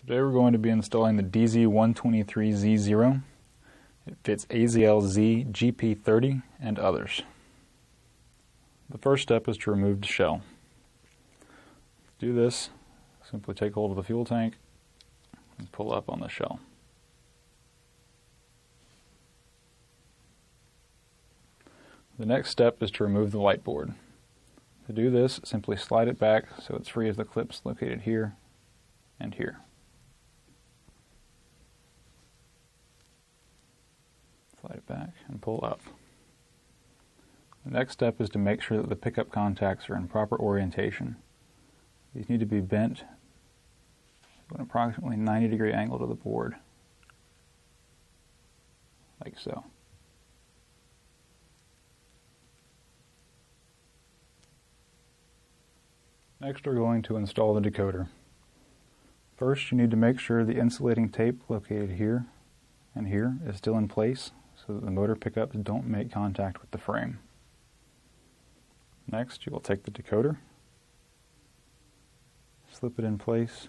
Today we're going to be installing the DZ123Z0. It fits AZL-Z GP30 and others. The first step is to remove the shell. To do this, simply take hold of the fuel tank and pull up on the shell. The next step is to remove the light board. To do this, simply slide it back so it's free of the clips located here and here. slide it back and pull up. The next step is to make sure that the pickup contacts are in proper orientation. These need to be bent to an approximately 90 degree angle to the board, like so. Next we're going to install the decoder. First you need to make sure the insulating tape located here and here is still in place so that the motor pickups don't make contact with the frame. Next, you will take the decoder, slip it in place,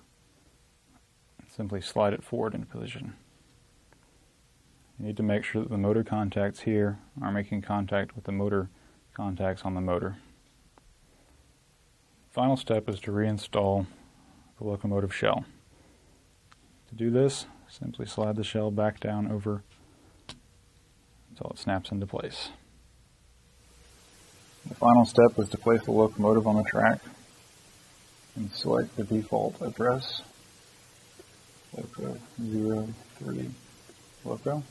simply slide it forward into position. You need to make sure that the motor contacts here are making contact with the motor contacts on the motor. Final step is to reinstall the locomotive shell. To do this, simply slide the shell back down over until it snaps into place. The final step is to place the locomotive on the track and select the default address, loco 03 loco.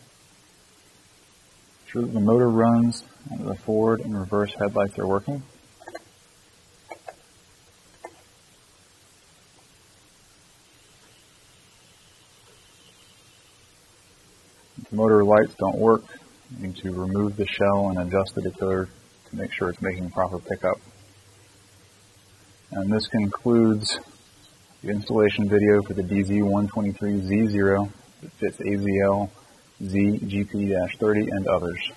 Ensure that the motor runs and the forward and reverse headlights are working. If the motor lights don't work, need to remove the shell and adjust the decoder to make sure it's making proper pickup. And this concludes the installation video for the DZ123Z0 that fits AZL, Z, GP-30 and others.